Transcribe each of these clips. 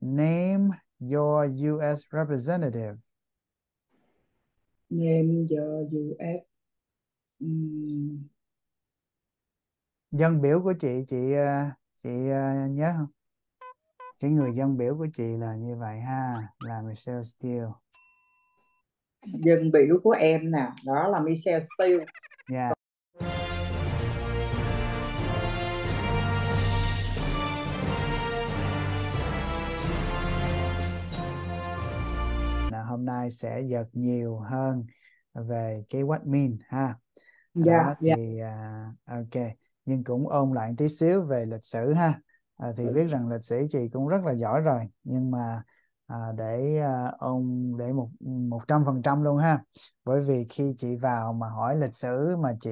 name your U.S. representative. name your US um, Dân biểu của chị, chị ờ, chị ờ, nhớ không? Cái người dân biểu của chị là như vậy ha, là Michelle Steele. dân biểu của em nè đó là Michelle Steele Yeah. Nay sẽ giật nhiều hơn về cái what mean ha. dạ Đó dạ thì à, ok, nhưng cũng ôn lại tí xíu về lịch sử ha. À, thì biết rằng lịch sử chị cũng rất là giỏi rồi, nhưng mà à, để à, ôn để một một trăm phần trăm luôn ha. Bởi vì khi chị vào mà hỏi lịch sử mà chị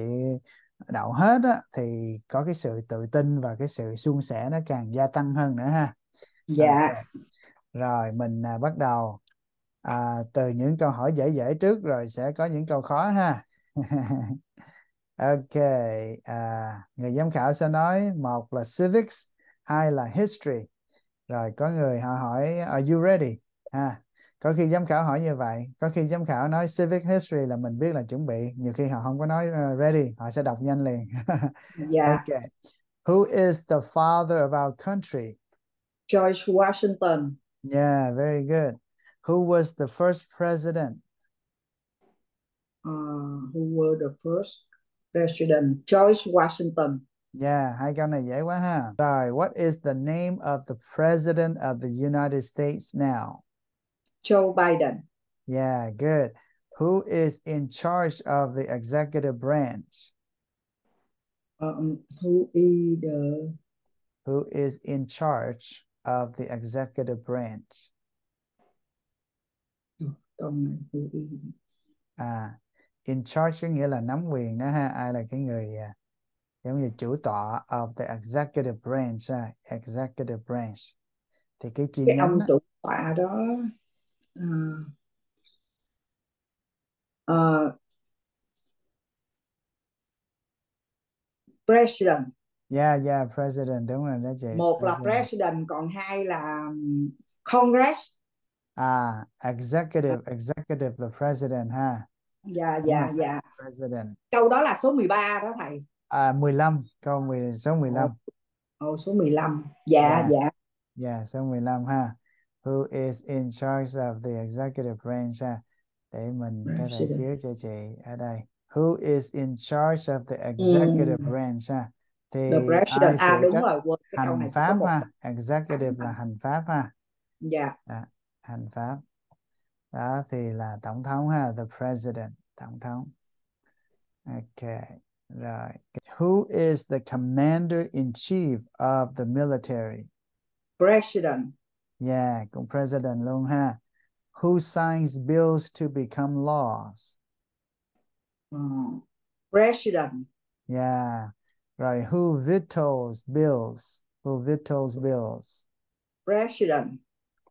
đậu hết á thì có cái sự tự tin và cái sự suôn sẻ nó càng gia tăng hơn nữa ha. dạ Ok. Rồi mình à, bắt đầu à, từ những câu hỏi dễ dễ trước rồi sẽ có những câu khó ha. Ok, à, người giám khảo sẽ nói một là civics, hai là history. Rồi có người họ hỏi are you ready? Ha. Có khi giám khảo hỏi như vậy, có khi giám khảo nói civic history là mình biết là chuẩn bị, nhiều khi họ không có nói uh, ready, họ sẽ đọc nhanh liền. dạ Ok. Who is the father of our country? George Washington Yeah, very good. Who was the first president? uh, who were the first president George Washington Yeah, hai câu này dễ quá ha. Rồi, what is the name of the president of the United States now? Joe Biden Yeah, good. Who is in charge of the executive branch? um, who is the Who is in charge of the executive branch? Câu này who is À, in charge có nghĩa là nắm quyền đó ha. Ai là cái người à, giống như chủ tọa of the executive branch ha. Executive branch. Thì cái chi cái nhánh ông chủ tọa đó uh, uh, president Yeah, yeah, president đúng rồi đó chị. một là President. president còn hai là um, congress À, executive, executive the president ha. dạ dạ dạ President. câu đó là số 13 đó thầy À, 15, câu 10, số 15. Ồ, số 15 dạ Yeah. dạ Yeah, số 15 ha. Who is in charge of the executive branch ha. Để mình có thể chiếu cho chị ở đây. Who is in charge of the executive branch ha. Thì the president ai à đúng trách rồi quên cái câu hành này có pháp một ha. Executive là hành pháp ha. dạ À, hành pháp. Đó thì là tổng thống ha, the president, tổng thống. Ok, rồi. Who is the commander in chief of the military? president Yeah, cũng president luôn ha. Who signs bills to become laws? Ờ, president Yeah. Rồi who vetoes bills? Who vetoes bills? president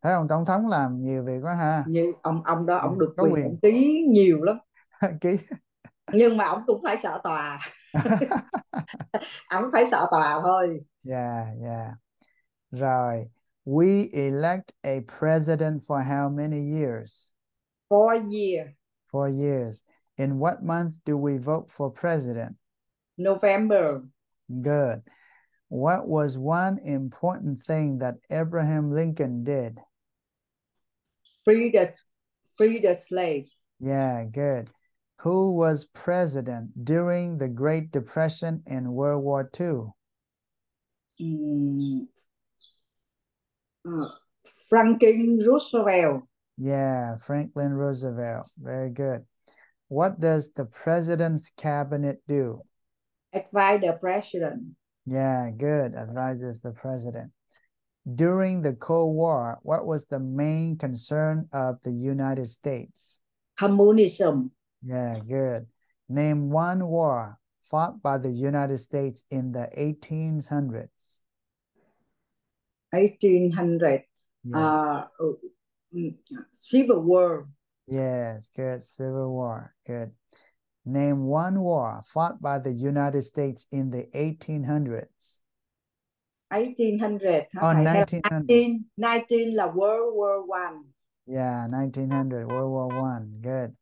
Thấy ông tổng thống làm nhiều việc quá ha. như ông ông đó ông được Có quyền, quyền. ông ký nhiều lắm Ký. nhưng mà ông cũng phải sợ tòa ông phải sợ tòa thôi Yeah, yeah. Rồi, we elect a president for how many years? four year Four years. In what month do we vote for president? November Good. What was one important thing that Abraham Lincoln did? Free the free the slave Yeah, good. Who was president during the Great Depression and World War II? Ừm, ờ, Franklin Roosevelt Yeah, Franklin Roosevelt. Very good. What does the president's cabinet do? advise the president Yeah, good. Advises the president. During the Cold War, what was the main concern of the United States? communism Yeah, good. Name one war fought by the United States in the 1800s. 1800 Yeah. uh, mm, Civil War Yes, good. Civil War. Good. Name one war fought by the United States in the 1800s. 1800 hả Oh, thầy? Hay là 1900. 19 19 là World War One Yeah, 1900, World War One. Good.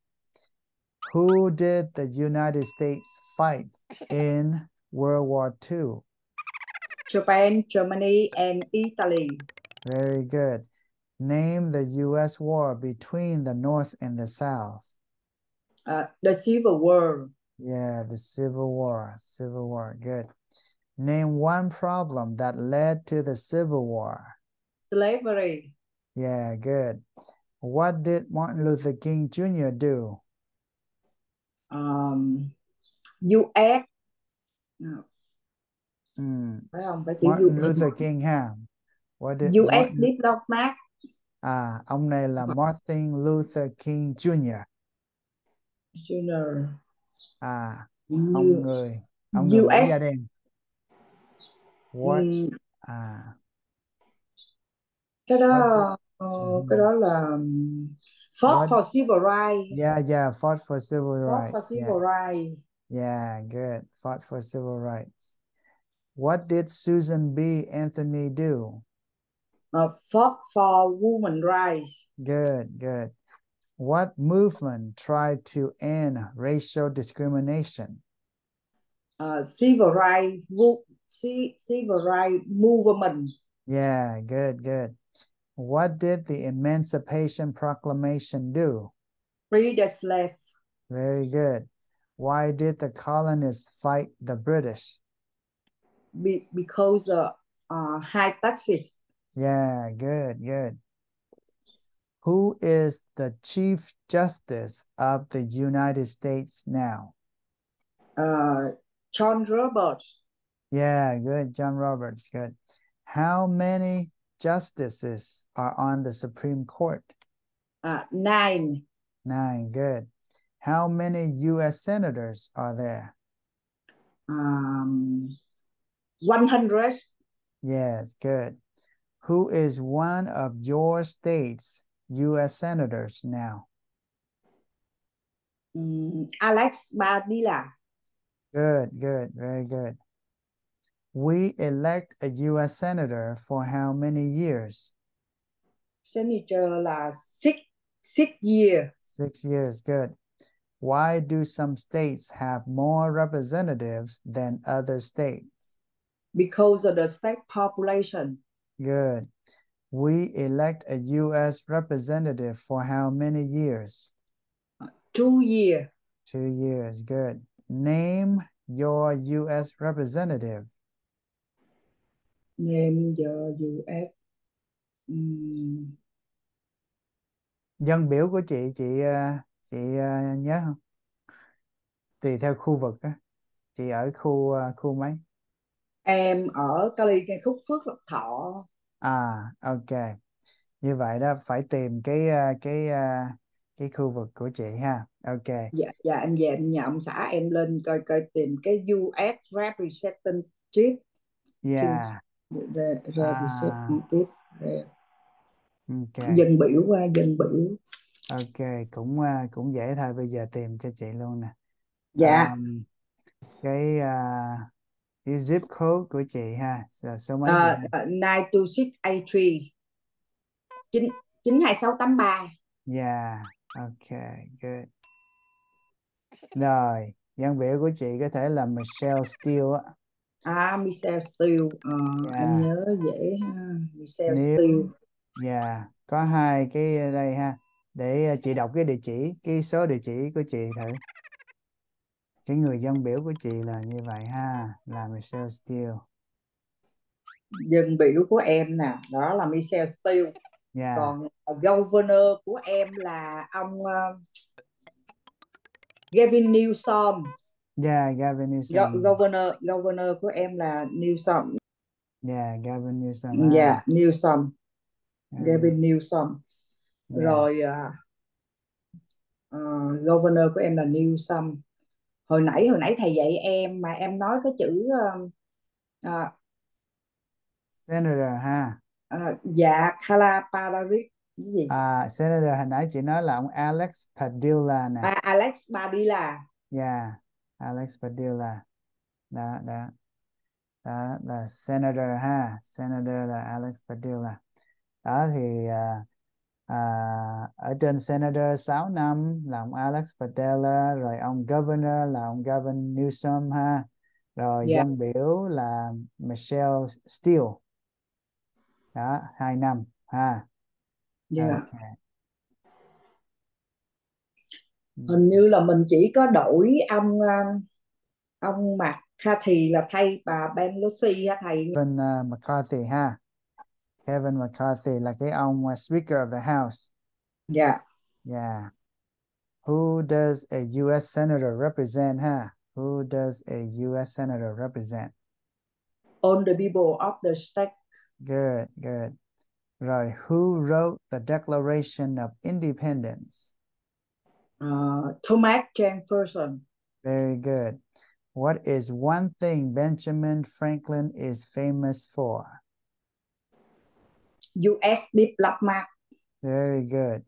Who did the United States fight in World War Two? Japan Germany and Italy Very good. Name the U.S. war between the North and the South. uh, The Civil War Yeah, the Civil War. Civil War. Good. Name one problem that led to the Civil War. Slavery Yeah, good. What did Martin Luther King Jr. do? um, US phải không phải chữ Martin Luther King ha. What did US Martin... diplomat À, ông này là Martin Luther King Jr. Junior À, ông người, ông người US da đen. What? ừm, À, cái đó Mhm. cái đó là fought What? for civil rights Yeah, yeah, fought for civil fought for rights. Yeah, civil rights yeah, good. Fought for civil rights. What did Susan B. Anthony do? uh, fought for women rights Good, good. What movement tried to end racial discrimination? uh, civil rights wo- see the right movement Yeah, good, good. What did the Emancipation Proclamation do? free the slave Very good. Why did the colonists fight the British? be, because of uh, high taxes Yeah, good, good. Who is the Chief Justice of the United States now? uh, John Roberts Yeah, good. John Roberts, good. How many justices are on the Supreme Court? uh, nine Nine, good. How many U.S. senators are there? um, 100 Yes, good. Who is one of your state's U.S. senators now? um, Alex Badilla Good, good, very good. We elect a U.S. senator for how many years? senator là six six year Six years, good. Why do some states have more representatives than other states? because of the state population Good. We elect a U.S. representative for how many years? two year Two years, good. Name your U.S. representative. Name the US um, Dân biểu của chị, chị ờ, chị ờ, nhớ không? Tùy theo khu vực á. Chị ở khu ờ, khu mấy? em ở Cali khúc Phước Lộc Thọ À, ok. Như vậy đó phải tìm cái cái cái khu vực của chị ha. Ok. dạ dạ em về em nhà ông xã em lên coi coi tìm cái US representative Yeah. Re- À, representative re- ok. dân biểu qua dân biểu Ok, cũng ờ, cũng dễ thôi. Bây giờ tìm cho chị luôn nè. dạ Um, cái ờ, cái zip code của chị ha. Là số mấy chị uh, ha? 92683 9 92683 Yeah. Ok, good. Rồi, dân biểu của chị có thể là Michelle Steele á. À Michelle Steele Ờ, em Yeah. nhớ dễ ha Michelle Nếu Steele yeah, có hai cái đây ha. Để ờ, chị đọc cái địa chỉ, cái số địa chỉ của chị thử. Cái người dân biểu của chị là như vậy ha, là Michelle Steele. dân biểu của em nè đó là Michelle Steele Yeah. còn governor của em là ông ờ, Gavin Newsom Yeah, Gavin Go- Newsom. governor governor của em là Newsom Yeah, Gavin Newsom dạ ha. Newsom Gavin Gavin Newsom. Yeah. rồi ờ, governor của em là Newsom hồi nãy hồi nãy thầy dạy em mà em nói cái chữ ờ, ờ, Senator ha. ờ, dạ Kalapadarik cái gì À, Senator hồi nãy chị nói là ông Alex Padilla nè. à, Alex Badilla Yeah, Alex Padilla. Đó, đó. đó là senator ha senator là Alex Padilla đó thì à, à, ở trên senator 6 năm là ông Alex Padilla rồi ông governor là ông Gavin Newsom ha rồi Dạ. dân biểu là Michelle Steele đó hai năm ha dạ Ok. Hình như là mình chỉ có đổi ông um, ông McCarthy là thay bà Pelosi ha thầy. Kevin uh, McCarthy ha. Kevin McCarthy là cái ông uh, Speaker of the House. Dạ. Yeah who does a U.S. senator represent ha? Who does a U.S. senator represent? All the people of the state. Good good. Rồi who wrote the Declaration of Independence uh, Thomas Jefferson very good what is one thing Benjamin Franklin is famous for U.S. diplomat Very good.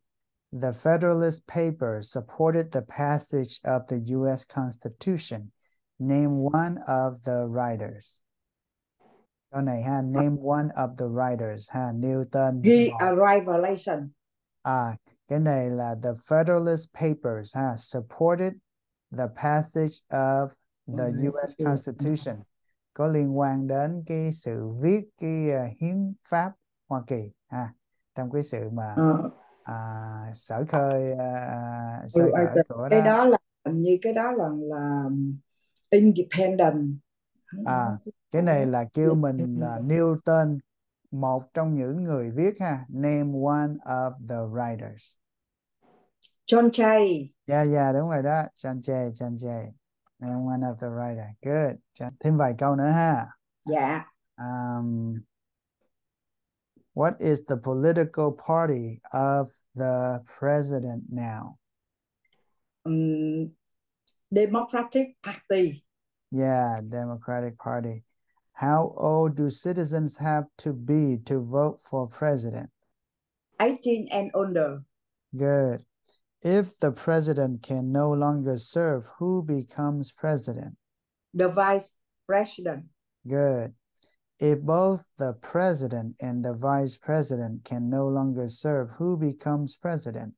The Federalist Papers supported the passage of the U.S. Constitution. Name one of the writers. Câu này ha, name one of the writers ha, Newton. ghi một. a revelation À, cái này là The Federalist Papers ha, supported the passage of the Ừ, U.S. ừ. Constitution. Có liên quan đến cái sự viết cái uh, hiến pháp Hoa Kỳ ha, trong cái sự mà Ờ, à, sở khơi ừ, sơ ai khởi tin. của cái đó đó là như cái đó là là independent à cái này là kêu mình là nêu tên một trong những người viết ha name one of the writers. John Jay yeah yeah đúng rồi đó. John Jay John Jay name one of the writer. Good. John. thêm vài câu nữa ha. Dạ. Um, what is the political party of the president now? Um, Democratic Party. Yeah, Democratic Party. How old do citizens have to be to vote for president? 18 and older Good. If the president can no longer serve, who becomes president? the vice president Good. If both the president and the vice president can no longer serve, who becomes president?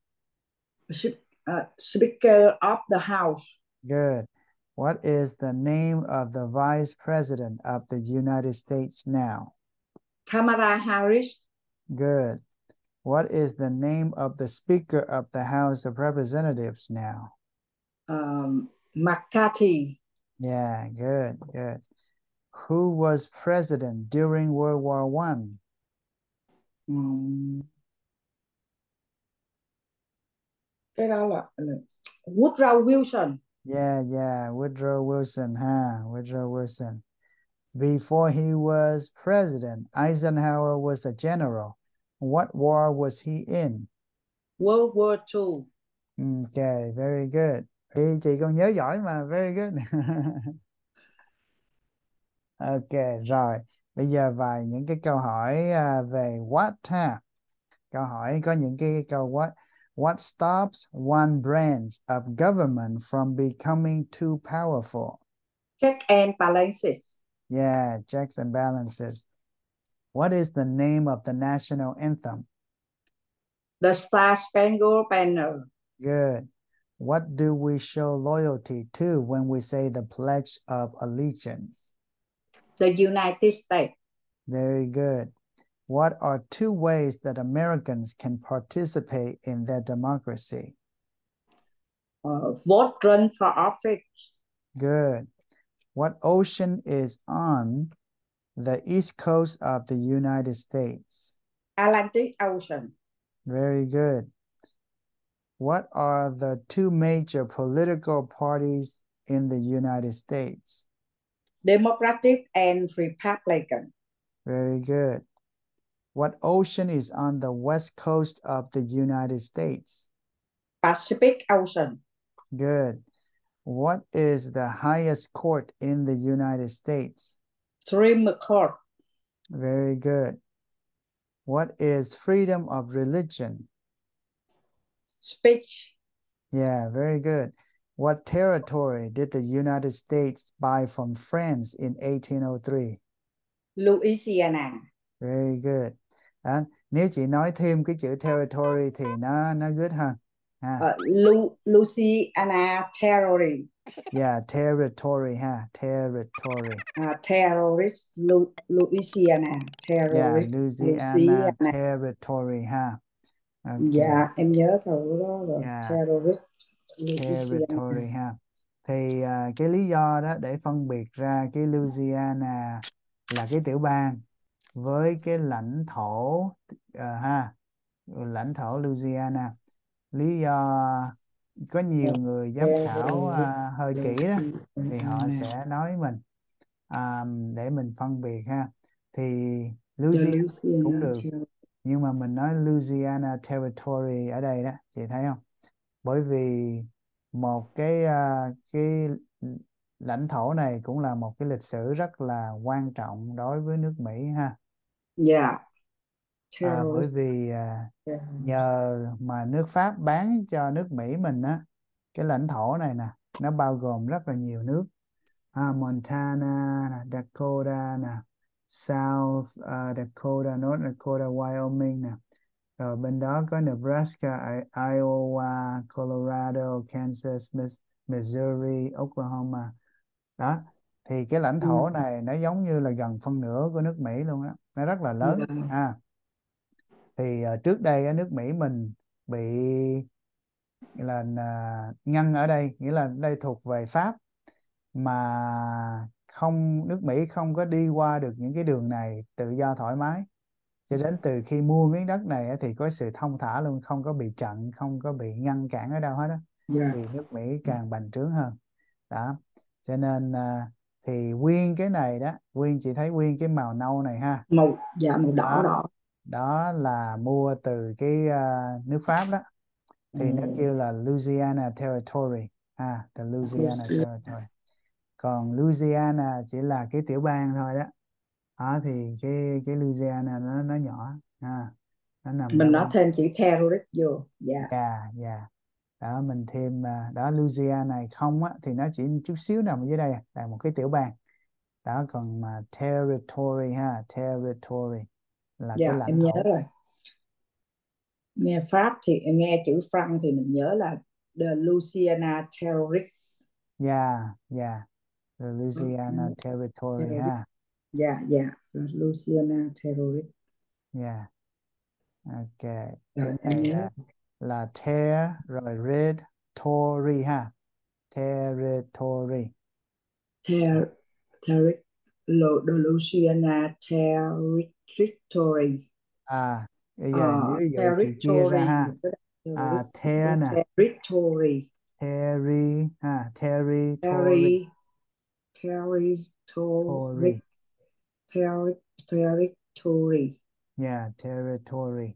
Uh, Speaker of the House Good. What is the name of the vice president of the United States now? Kamala Harris Good. What is the name of the Speaker of the House of Representatives now? um, McCarthy Yeah, good, good. Who was president during World War One? um, cái đó là Woodrow Wilson Yeah, yeah, Woodrow Wilson, huh? Woodrow Wilson. Before he was president, Eisenhower was a general. What war was he in? World War II Okay, very good. Chị, chị còn nhớ giỏi mà, very good. Ok, rồi. Bây giờ vài những cái câu hỏi à, về what ha. Câu hỏi có những cái câu what. What stops one branch of government from becoming too powerful? check and balances Yeah, checks and balances. What is the name of the national anthem? the Star Spangled Banner Good. What do we show loyalty to when we say the Pledge of Allegiance? the United States Very good. What are two ways that Americans can participate in their democracy? uh, vote run for office Good. What ocean is on the east coast of the United States? Atlantic Ocean Very good. What are the two major political parties in the United States? Democratic and Republican Very good. What ocean is on the west coast of the United States? Pacific Ocean Good. What is the highest court in the United States? Supreme Court Very good. What is freedom of religion? speech Yeah, very good. What territory did the United States buy from France in 1803? Louisiana very good. Đó. nếu chị nói thêm cái chữ territory thì nó nó good hơn ha. Uh, Lu, Louisiana terrorist yeah territory ha territory. Uh, terrorist Lu, Louisiana yeah terrorist Louisiana, Louisiana. territory ha. Okay. dạ em nhớ câu đó rồi. Yeah. terrorist Louisiana. Territory ha. Thì à, cái lý do đó để phân biệt ra cái Louisiana là cái tiểu bang với cái lãnh thổ à, ha lãnh thổ Louisiana. Lý do có nhiều người giám khảo à, hơi kỹ đó thì họ sẽ nói mình à, để mình phân biệt ha. Thì Louisiana cũng được nhưng mà mình nói Louisiana Territory ở đây đó chị thấy không? Bởi vì một cái à, cái lãnh thổ này cũng là một cái lịch sử rất là quan trọng đối với nước Mỹ ha dạ à, bởi vì à, nhờ mà nước Pháp bán cho nước Mỹ mình á cái lãnh thổ này nè nó bao gồm rất là nhiều nước. À, Montana nè, Dakota nè South uh, Dakota North Dakota Wyoming nè. Rồi bên đó có Nebraska Iowa Colorado Kansas Mis- Missouri Oklahoma. Đó thì cái lãnh thổ Ừ. này nó giống như là gần phân nửa của nước Mỹ luôn đó nó rất là lớn. Dạ. ha thì ờ, trước đây ở nước Mỹ mình bị là à, ngăn ở đây nghĩa là đây thuộc về Pháp mà không nước Mỹ không có đi qua được những cái đường này tự do thoải mái. Cho đến từ khi mua miếng đất này thì có sự thông thả luôn không có bị chặn không có bị ngăn cản ở đâu hết á. Dạ. Thì nước Mỹ càng bành trướng hơn. Đó. Cho nên à, thì nguyên cái này đó nguyên chị thấy nguyên cái màu nâu này ha? Màu dạ màu đỏ Đó. đỏ đó là mua từ cái à, nước Pháp đó. Thì nó Ừ. kêu là Louisiana Territory. Ha the Louisiana Louisiana. Territory. Còn Louisiana chỉ là cái tiểu bang thôi đó. Đó thì cái cái Louisiana nó nó nhỏ. Ha nó nằm mình nói thêm chữ terrorist vô. Dạ. Dạ dạ đó mình thêm à, đó Louisiana này không á thì nó chỉ chút xíu nằm dưới đây à, là một cái tiểu bang. Đó còn mà territory ha territory là dạ cái lãnh em nhớ thổ. rồi. Nghe Pháp thì nghe chữ Franc thì mình nhớ là the Louisiana terrorist yeah yeah the Louisiana Ừ. territory ha. Dạ dạ. The Louisiana terrorist yeah ok. Rồi em nhớ. là là ter rồi red tory ha. Territory. Ter the Louisiana territory. À bây giờ Ờ, nếu giờ chị chia territory ra ha. À ter nè. territory. Terry ha territory. Terri territory. Tory terri territory. Yeah territory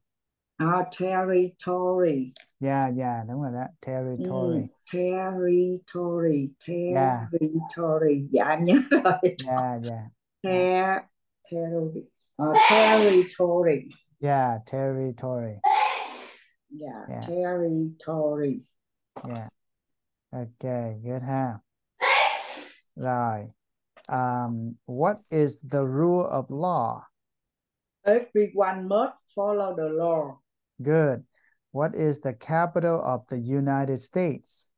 à, territory. Yeah yeah đúng rồi đó ừ, territory territory. Yeah. territory dạ em nhớ rồi. Yeah yeah. Ter territory. Ờ, territory. Yeah territory. Dạ Yeah. territory. Yeah. Okay good ha. Rồi. Um, what is the rule of law? Everyone must follow the law good. What is the capital of the United States?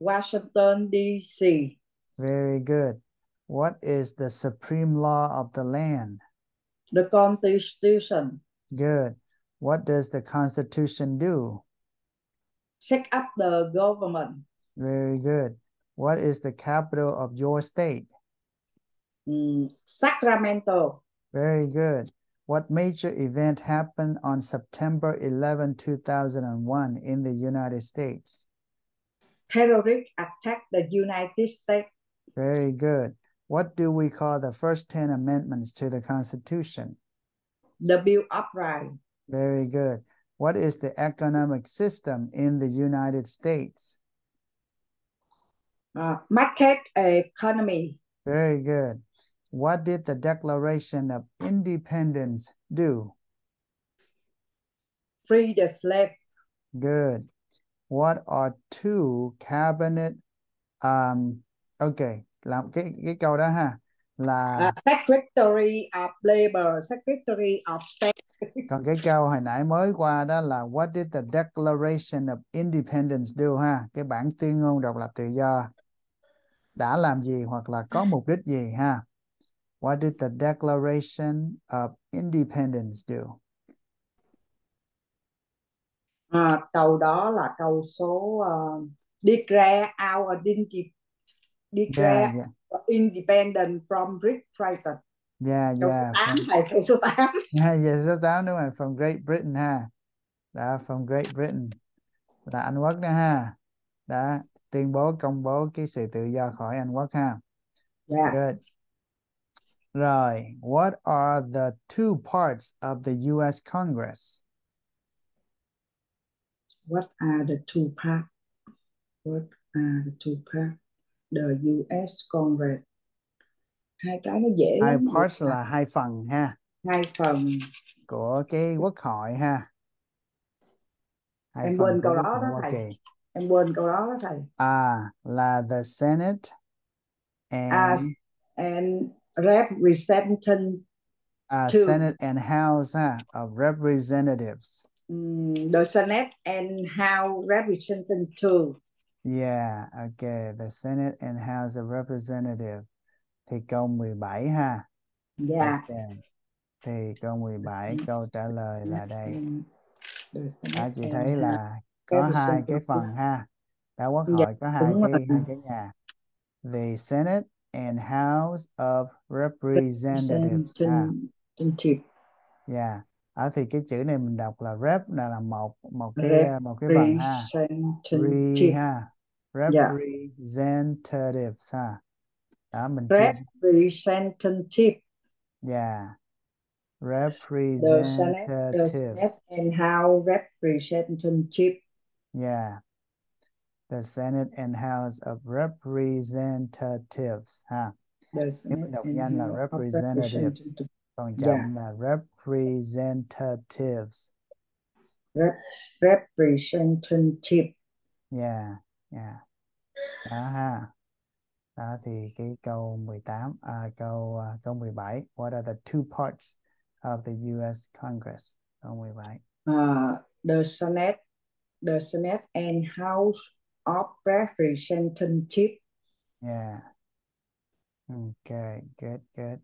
Washington D.C. very good. What is the supreme law of the land? The Constitution. Good. What does the Constitution do? Set up the government. Very good. What is the capital of your state? Mm, Sacramento. Very good. What major event happened on September 11, 2001 in the United States? terrorist attack the United States Very good. What do we call the first 10 amendments to the Constitution? the Bill of Rights Very good. What is the economic system in the United States? uh, market economy Very good. What did the Declaration of Independence do? free the slave Good. What are two cabinet um okay, làm cái cái câu đó ha là À, Secretary of Labor, Secretary of State. còn cái câu hồi nãy mới qua đó là what did the Declaration of Independence do ha cái bản tuyên ngôn độc lập tự do đã làm gì hoặc là có mục đích gì ha what did the Declaration of Independence do À, câu đó là câu số uh, declare our identi- declare yeah yeah independent from Great Britain. yeah Câu yeah số 8 from, thầy, câu số 8. yeah, yeah số 8 đúng rồi from Great Britain ha đã from Great Britain là Anh Quốc đó ha đã tuyên bố công bố cái sự tự do khỏi Anh Quốc ha Yeah. Good. Rồi, what are the two parts of the US Congress? What are the two parts? What are the two parts? The US Congress. Hai cái nó dễ Hai lắm. parts là hai phần ha hai phần. của cái quốc hội ha. Hai Em quên câu đó đó thầy. Kỳ. Em quên câu đó đó thầy. À là the Senate and As and representing uh. Senate and House ha, of Representatives. um, the Senate and House representing two. Yeah, okay, the Senate and House of Representatives. Thì câu 17 ha. Yeah. Okay. Thì câu 17 câu trả lời là đây. The Đó, chị thấy là có hai cái phần ha. Đã quốc Dạ, hội có hai cái hai cái nhà. The Senate and House of Representatives. Representative. Yeah. Ở thì cái chữ này mình đọc là rep là là một một cái một cái phần ha. Re Representative. ha. Dạ. Representatives ha. Đó mình Representative. yeah. The Senate, the. Senate and House representative. Yeah. The Senate and House of Representatives ha. Nếu mình đọc nhanh là representatives, Representative. còn chậm là representatives. Representative. Yeah, yeah. Đó ha. Đó thì cái câu 18 à, câu à, câu 17 What are the two parts of the US Congress? Câu 17. uh, the Senate, the Senate and House of Representatives. Yeah. Okay, good, good.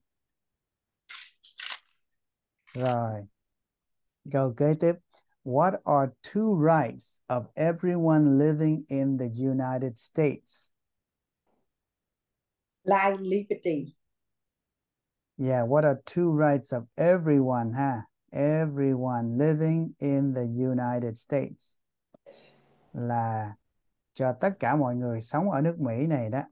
Rồi. Câu kế tiếp. What are two rights of everyone living in the United States? Life, liberty, Yeah, what are two rights of everyone, ha? Everyone living in the United States. Là cho tất cả mọi người sống ở nước Mỹ này đó.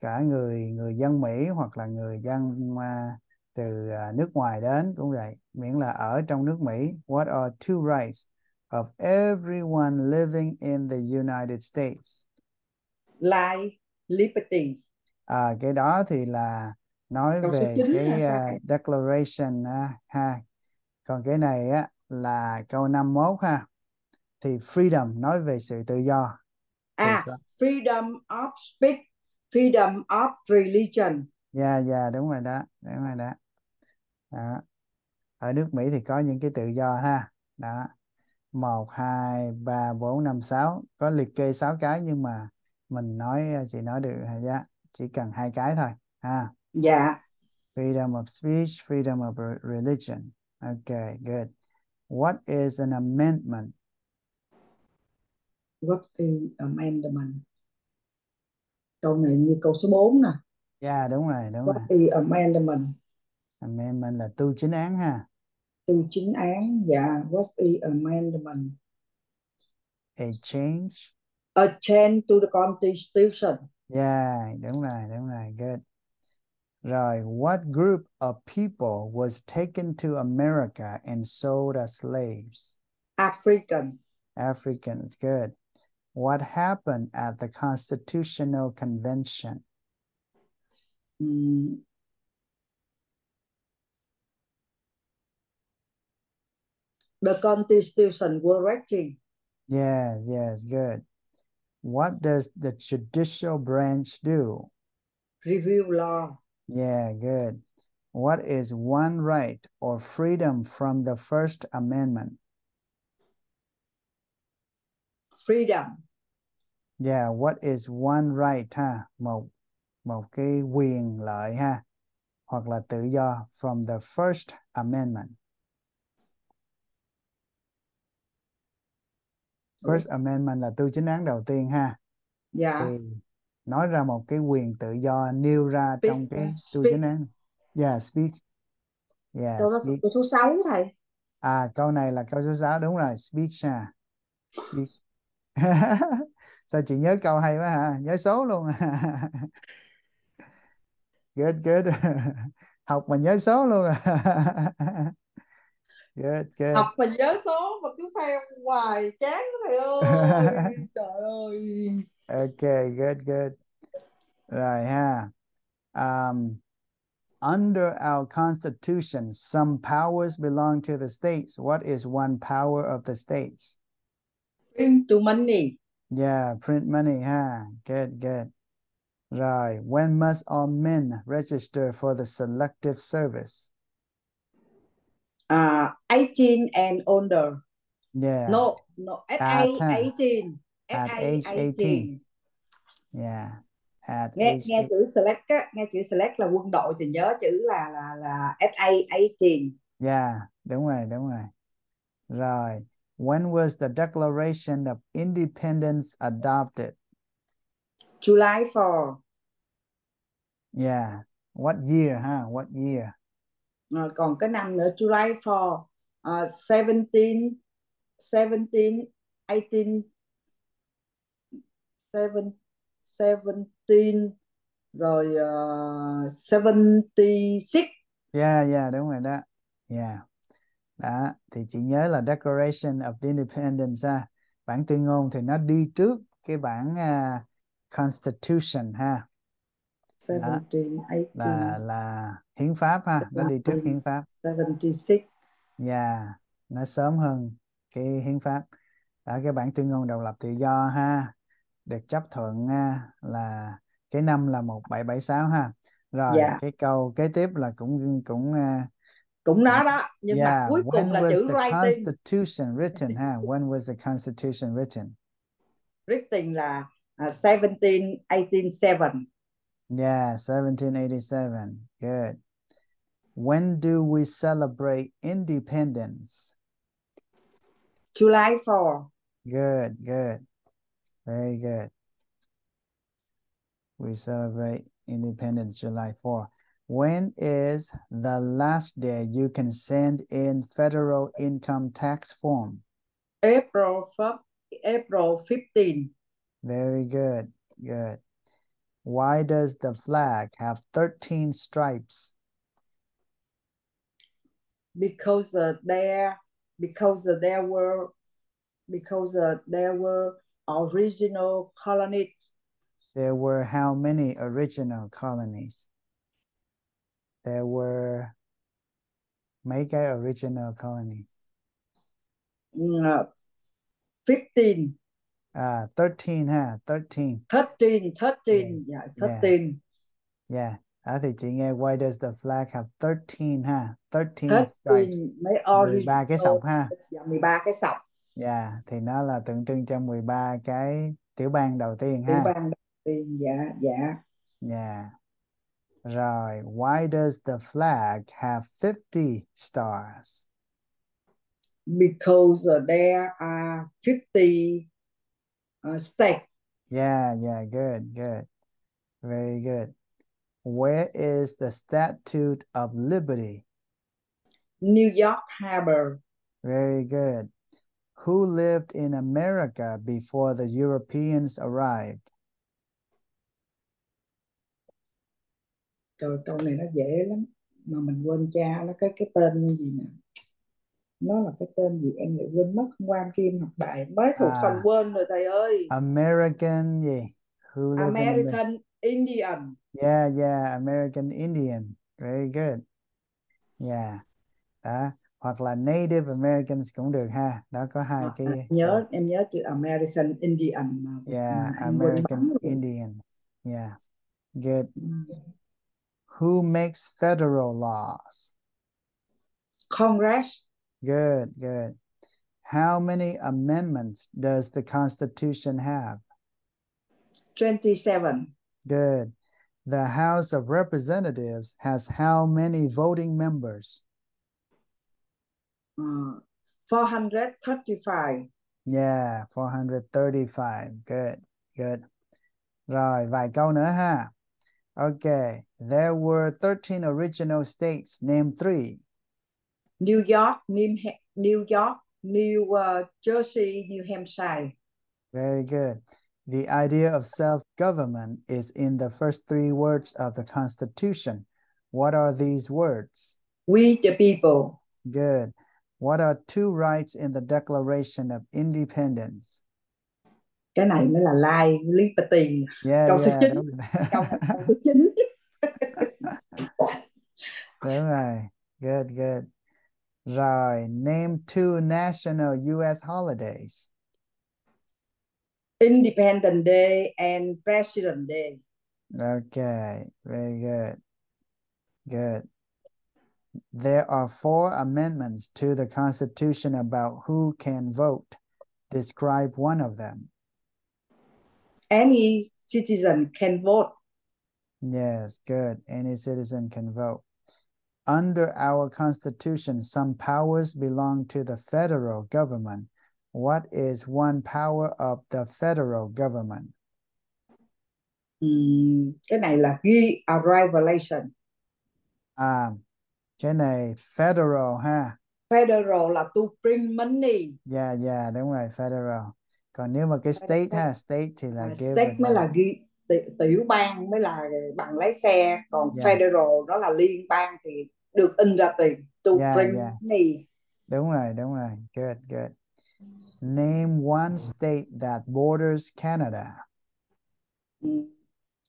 Cả người người dân Mỹ hoặc là người dân à, từ à, nước ngoài đến cũng vậy, miễn là ở trong nước Mỹ. What are two rights of everyone living in the United States? life, liberty. À, cái đó thì là nói Câu về 9 cái thầy? declaration á, ha. Còn cái này á là câu 51 ha. Thì freedom nói về sự tự do. À, freedom of speech, freedom of religion. Dạ dạ đúng rồi đó, đúng rồi đó. Đó. Ở nước Mỹ thì có những cái tự do ha. Đó. 1 2 3 4 5 6, có liệt kê 6 cái nhưng mà mình nói chỉ nói được dạ, chỉ cần hai cái thôi ha. Dạ, Freedom of speech, freedom of re- religion. Okay, good. What is an amendment? What is amendment? Câu này như câu số 4 nè. Dạ đúng rồi, đúng rồi. What is amendment? Amendment là tu chính án ha. Từ chính án. Dạ, what is amendment? A change. A change to the constitution. Yeah, đúng rồi, đúng rồi, good. Rồi, what group of people was taken to America and sold as slaves? African. Africans, good. What happened at the Constitutional Convention? Mm. The constitution was written. Yes, yes, good. What does the judicial branch do? Review law. Yeah, good. What is one right or freedom from the First Amendment? Freedom Yeah, what is one right ha? Một một cái quyền lợi ha hoặc là tự do from the First Amendment. First Amendment là tư chính án đầu tiên ha. dạ Thì nói ra một cái quyền tự do nêu ra Speak, trong cái tư chính án. Yeah, speak. Yeah, câu đó speak. câu số 6 thầy À, câu này là câu số 6 đúng rồi, speak ha. Speak. Sao chị nhớ câu hay quá hả? Nhớ số luôn. good, good. Học mà nhớ số luôn. good, good. học mà nhớ số mà cứ theo hoài chán thầy ơi trời ơi Okay, good, good. Rồi ha. Um, under our constitution, some powers belong to the states. What is one power of the states? Print to money Yeah, print money ha. Good, good. Rồi, when must all men register for the selective service? uh, 18 and older Yeah. no no at At, age ha. 18 At at age age 18 18. Yeah. At nghe age nghe chữ select á nghe chữ select là quân đội thì nhớ chữ là là là SA 18 Yeah, đúng rồi, đúng rồi. Rồi, when was the Declaration of Independence adopted? July 4 Yeah. What year, huh? What year? Ờ, còn cái năm nữa July 4 uh, 17 17 18 7 17 rồi uh, 76 Yeah, yeah, đúng rồi đó. Yeah. Đó, thì chị nhớ là Declaration of Independence ha. Bản tuyên ngôn thì nó đi trước cái bản à, Constitution ha. 17 Là 18 là hiến pháp ha, nó đi trước hiến pháp. 76 Yeah, nó sớm hơn cái hiến pháp. Đó, cái bản tuyên ngôn độc lập tự do ha, được chấp thuận ha, là cái năm là 1776 ha. Rồi, Dạ. cái câu kế tiếp là cũng cũng à, cũng nó đó nhưng mà yeah, cuối when cùng là was chữ the writing Constitution written ha? When was the Constitution written? writing là uh, 17 Yeah, 1787. Good. When do we celebrate independence? July 4 Good, good. Very good. We celebrate independence July 4. When is the last day you can send in federal income tax form? April April 15 Very good, good. Why does the flag have 13 stripes? because uh, there because uh, there were because uh, there were original colonies There were how many original colonies? There were cái original colonies? uh, 15 À, 13 ha, 13. 13 13 yeah, 13 Yeah. Đó thì chị nghe why does the flag have 13 ha? 13 13 stripes. mấy 13 original cái sọc ha. dạ, 13 cái sọc Yeah, thì nó là tượng trưng cho 13 cái tiểu bang đầu tiên tiểu ha. bang đầu tiên dạ dạ Yeah. Rồi, why does the flag have 50 stars? because uh, there are 50 uh, states Yeah, yeah, good, good. Very good. Where is the Statute of Liberty? New York Harbor Very good. Who lived in America before the Europeans arrived? Trời câu này nó dễ lắm mà mình quên cha nó cái cái tên gì nè nó là cái tên gì em lại quên mất hôm qua em Kim học bài mới thuộc À. xong quên rồi thầy ơi American gì? Who lived in? American Indian Yeah, yeah, American Indian. Very good. Yeah. Đó. Hoặc là Native Americans cũng được ha. Đó có hai À, cái à, nhớ em nhớ chữ American Indian mà, Yeah, mà em American. Indians. Yeah. Good. Who makes federal laws? Congress. Good good. How many amendments does the constitution have? 27 good. The house of representatives has how many voting members? Uh, 435 Yeah, 435. Good, good. Rồi, vài câu nữa ha. Okay, there were 13 original states. Name three. New York New, New York New uh, Jersey New Hampshire Very good. The idea of self-government is in the first three words of the Constitution. What are these words? We the people Good. What are two rights in the Declaration of Independence? Cái này mới là liberty Yeah, Câu số yeah, chín. đúng câu câu số 9 Đúng rồi. Good, good. Rồi, name two national US holidays. Independence Day and President Day Okay, very good. Good. There are four amendments to the Constitution about who can vote. Describe one of them. Any citizen can vote Yes, good. Any citizen can vote. Under our Constitution, some powers belong to the federal government. What is one power of the federal government? Ừm, cái này là ghi arrivalation À, cái này federal ha. federal là to bring money Yeah, yeah, đúng rồi, federal. Còn nếu mà cái state ha, state thì là à, state mới là ghi ti- tiểu bang mới là bằng lái xe còn Yeah. federal đó là liên bang thì được in ra tiền to Yeah, yeah. money Đúng rồi, đúng rồi. Good, good. Name one state that borders Canada. Ừm,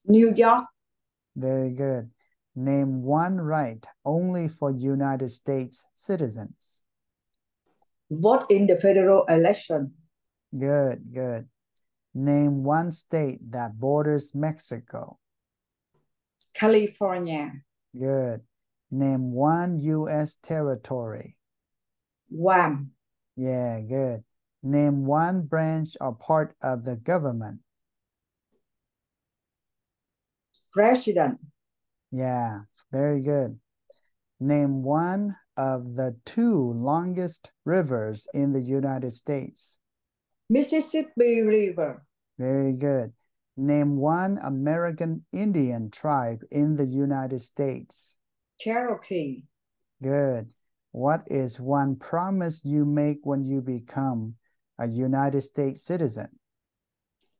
New York Very good. Name one right only for United States citizens. vote in the federal election Good, good. Name one state that borders Mexico. California Good. Name one U.S. territory. Guam Yeah, good. Name one branch or part of the government. president Yeah, very good. Name one of the two longest rivers in the United States. Mississippi River Very good. Name one American Indian tribe in the United States. Cherokee Good. What is one promise you make when you become a United States citizen?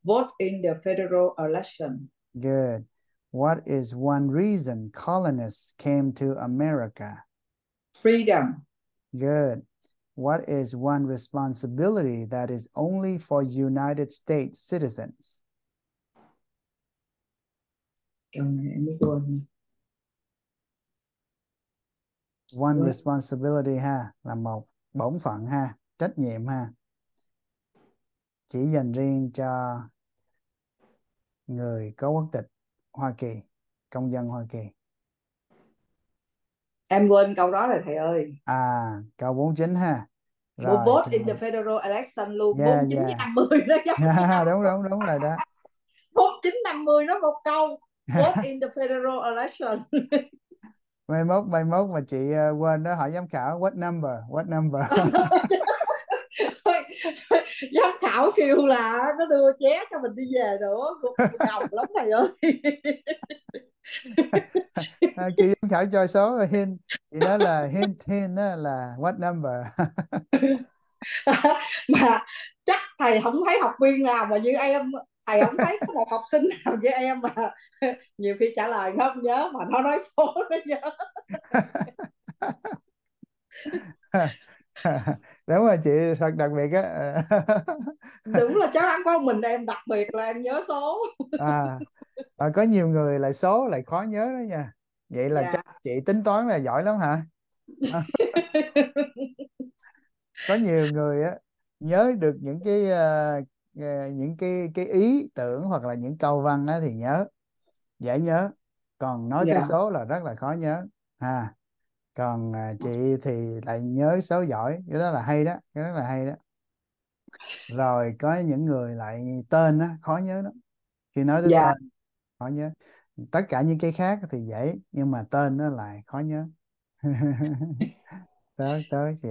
vote in the federal election Good. What is one reason colonists came to America? freedom Good. What is one responsibility that is only for United States citizens? One responsibility ha là một bổn phận ha, trách nhiệm ha. Chỉ dành riêng cho người có quốc tịch Hoa Kỳ, công dân Hoa Kỳ. Em quên câu đó rồi thầy ơi À, câu 49 ha. Rồi vote thì in the federal election luôn Yeah, 49 với yeah. 50 đó giống Yeah, đúng đúng đúng rồi đó. 49 50 nó một câu vote in the federal election Mai mốt mai mốt mà chị ờ, quên đó hỏi giám khảo what number, what number. giám khảo kêu là nó đưa ché cho mình đi về nữa cũng đầu lắm thầy ơi. À, chị giám khảo cho số rồi hint. Chị nói là hint hint đó là what number? Mà chắc thầy không thấy học viên nào mà như em thầy không thấy có một học sinh nào như em mà nhiều khi trả lời nó không nhớ mà nó nói số nó nhớ đúng rồi chị thật đặc biệt á. Đúng là chắc chắn có mình em đặc biệt là em nhớ số. À, à, có nhiều người lại số lại khó nhớ đó nha. Vậy là Dạ. chắc chị tính toán là giỏi lắm hả? Có nhiều người á nhớ được những cái ờ, những cái cái ý tưởng hoặc là những câu văn á thì nhớ dễ nhớ. Còn nói dạ. tới số là rất là khó nhớ. Ha còn à, chị thì lại nhớ số giỏi cái đó là hay đó cái đó là hay đó. Rồi có những người lại tên đó khó nhớ đó khi nói tới dạ. tên khó nhớ. Tất cả những cái khác thì dễ nhưng mà tên nó lại khó nhớ. Tới tới chị.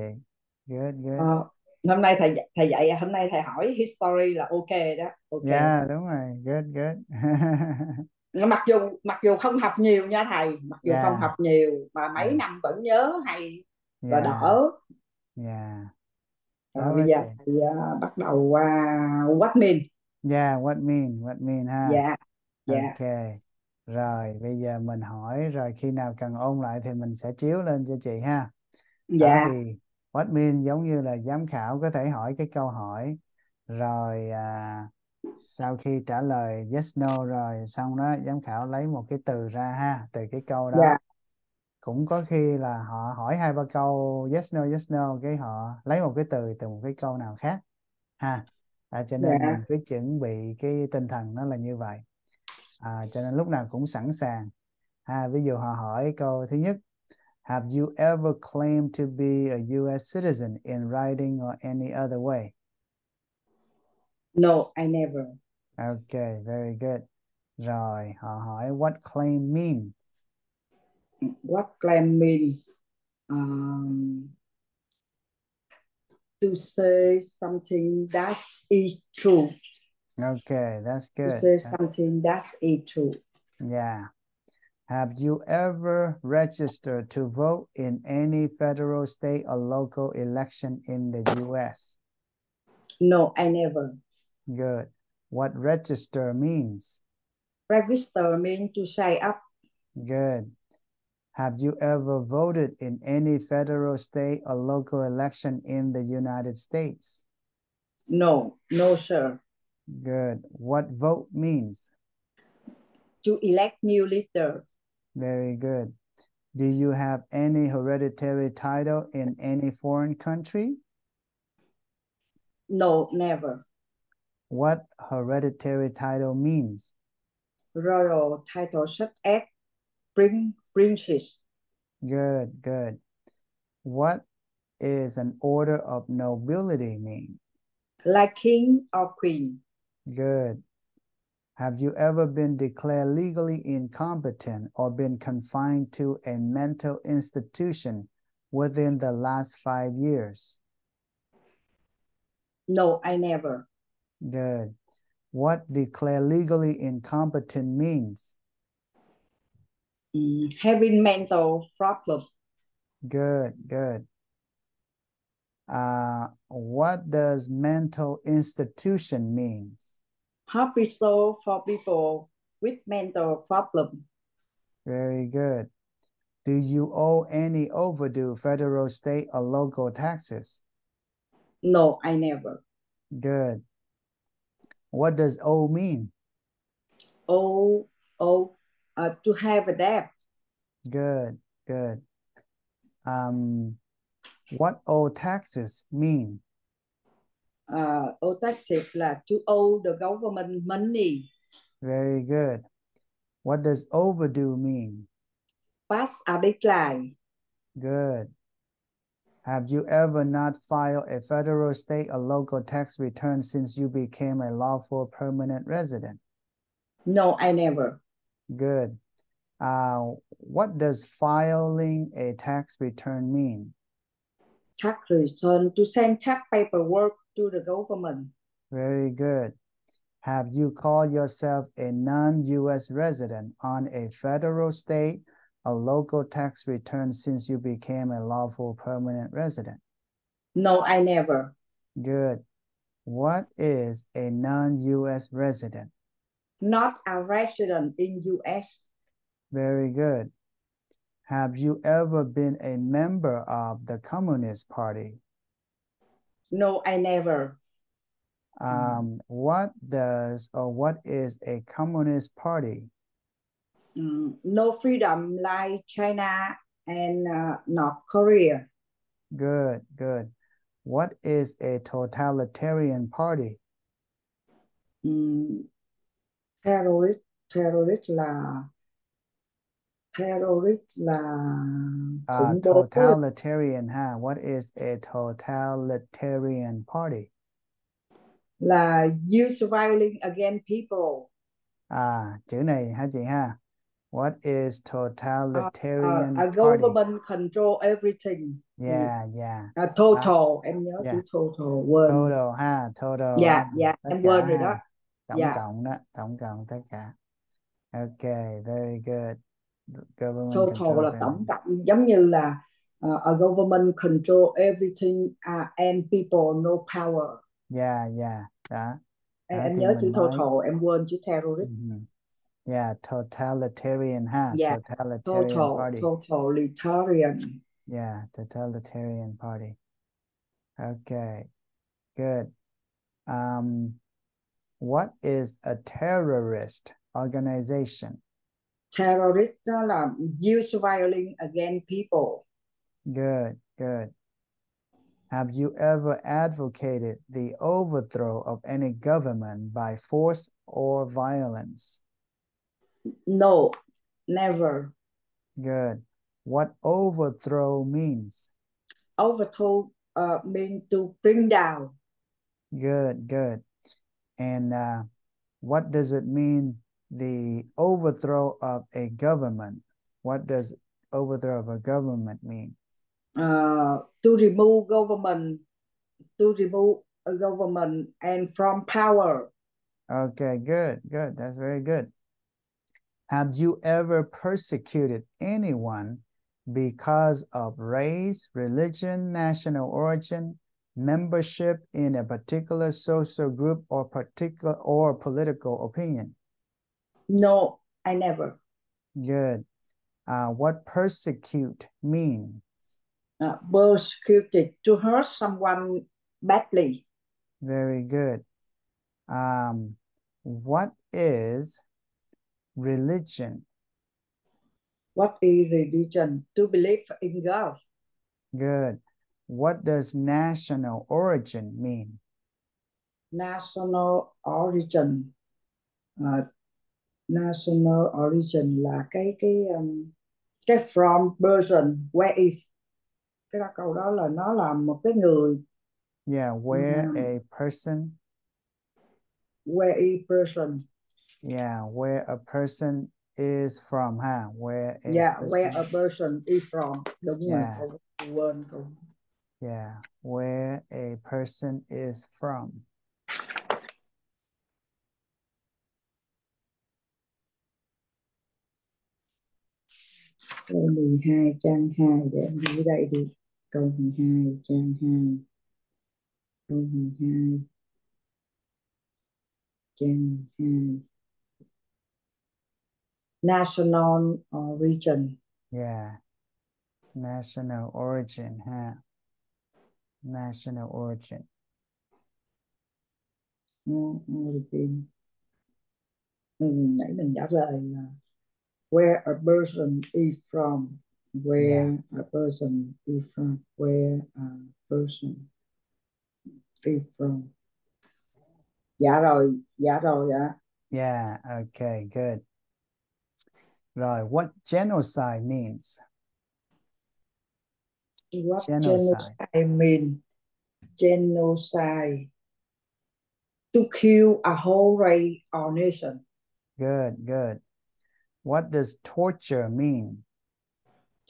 Good good. Ờ, hôm nay thầy thầy dạy hôm nay thầy hỏi history là ok đó ok. Dạ đúng rồi. Good good mặc dù mặc dù không học nhiều nha thầy mặc dù không dạ học nhiều mà mấy dạ năm vẫn nhớ hay và dạ đỡ. Dạ rồi bây giờ chị thầy ờ, bắt đầu qua what mean dạ what mean what mean ha. Dạ dạ. Ok. Rồi bây giờ mình hỏi rồi khi nào cần ôn lại thì mình sẽ chiếu lên cho chị ha. Dạ. thì what mean giống như là giám khảo có thể hỏi cái câu hỏi. Rồi à, sau khi trả lời yes no rồi xong đó giám khảo lấy một cái từ ra ha từ cái câu đó. Dạ. Cũng có khi là họ hỏi hai ba câu yes no yes no cái họ lấy một cái từ từ một cái câu nào khác ha. À, cho nên dạ. mình cứ chuẩn bị cái tinh thần nó là như vậy. À, cho nên lúc nào cũng sẵn sàng. Ha ví dụ họ hỏi câu thứ nhất Have you ever claimed to be a US citizen in writing or any other way? No I never Okay, very good. Rồi, họ hỏi what claim means? what claim means? um, to say something that is true Okay, that's good. to say something that is true Yeah. Have you ever registered to vote in any federal, state, or local election in the US? no I never Good. What register means? register means to sign up Good. Have you ever voted in any federal, state, or local election in the United States? no no sir Good. What vote means? to elect new leader Very good. Do you have any hereditary title in any foreign country? no never What hereditary title means? royal title such as prince princess Good, good. What is an order of nobility mean? like king or queen Good. Have you ever been declared legally incompetent or been confined to a mental institution within the last five years? no I never Good. What declare legally incompetent means? Mm, having mental problem Good, good. Uh, what does mental institution means? hospital for people with mental problem Very good. Do you owe any overdue federal, state, or local taxes? no I never Good. What does owe mean? oh oh uh, to have a debt Good, good. Um, what owe taxes mean? uh, owe taxes là to owe the government money Very good. What does overdue mean? past a deadline Good. Have you ever not filed a federal, state, or local tax return since you became a lawful permanent resident? no I never Good. Uh, what does filing a tax return mean? tax return to send tax paperwork to the government Very good. Have you called yourself a non-US resident on a federal, state, or local tax return since you became a lawful permanent resident? no I never Good. What is a non-US resident? not a resident in US Very good. Have you ever been a member of the Communist Party? no I never Um, what does or what is a Communist Party? Mm, no freedom like China and uh, North Korea. Good, good. What is a totalitarian party? Mm, terrorist terrorist là terrorist là uh, totalitarian ha? What is a totalitarian party? Là use violence against people. À chữ này hả chị ha what is uh, totalitarian uh, a party? government control everything. Yeah yeah. A total em nhớ yeah. chữ total quên total ha total. Dạ tất em cả. quên rồi đó. Tổng Dạ. cộng đó tổng cộng tất cả. Okay very good. Government total là tổng cộng giống như là uh, a government control everything uh, and people no power. Yeah yeah đó. Em, Đó, em nhớ chữ mình nói- total em quên chữ terrorist Mhm. Yeah totalitarian ha Yeah, totalitarian total party. totalitarian. Yeah totalitarian party. Okay good. Um what is a terrorist organization? Terrorist đó use violence against people. Good, good. Have you ever advocated the overthrow of any government by force or violence? No never Good. What overthrow means? overthrow uh, means to bring down Good, good. And uh, what does it mean, the overthrow of a government? What does overthrow of a government mean? uh, to remove government to remove a government and from power Okay, good, good. That's very good. Have you ever persecuted anyone because of race, religion, national origin, membership in a particular social group or particular or political opinion? no I never Good. Uh, what persecute means? uh, persecuted to hurt someone badly Very good. Um, what is religion? what is religion to believe in God Good. What does national origin mean? national origin uh, national origin là cái cái um, cái from person where is cái đó câu đó là nó là một cái người Yeah, where Mhm. a person, where is person yeah, where a person is from, ha, where a yeah person, where a person is from đúng Yeah. rồi câu quên câu yeah, where a person is from. câu 12 trang 2 để em ghi đây đi câu 12 trang 2 câu 12 trang 2 national origin Yeah, national origin, ha, national origin. origin ừ, nãy mình trả lời là where a person is from where a person is from where a person is from. Dạ rồi dạ rồi dạ Yeah, okay, good. Right, what genocide means? what Genocide. genocide mean genocide to kill a whole race or nation Good, good. What does torture mean?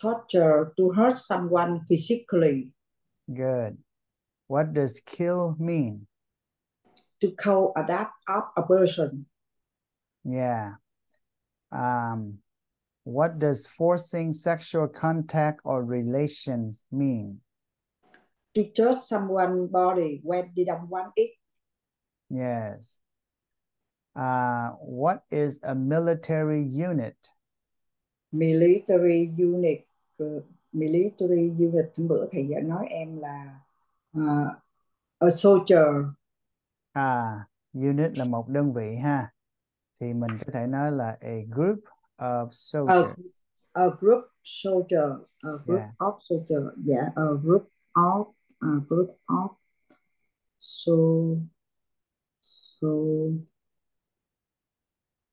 torture to hurt someone physically Good. What does kill mean? to kill a death of a person Yeah. Um, what does forcing sexual contact or relations mean? to touch someone's body when they don't want it Yes. Uh, what is a military unit? military unit Ờ, military unit bữa thầy đã nói em là uh, a soldier À, unit là một đơn vị ha. Thì mình có thể nói là a group of a, soldiers. a group soldier a group Yeah. of soldier dạ a group of a group of so so